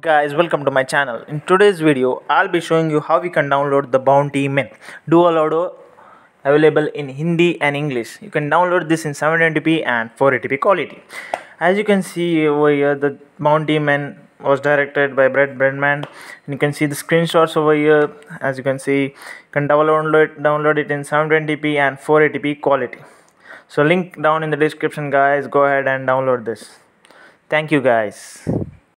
guys welcome to my channel. In today's video i'll be showing you how we can download the bounty men. Audio available in hindi and english. You can download this in 720p and 480p quality. As you can see over here the bounty men was directed by brett bredman and you can see the screenshots over here. As you can see you can download it download it in 720p and 480p quality. So link down in the description guys. Go ahead and download this. Thank you guys.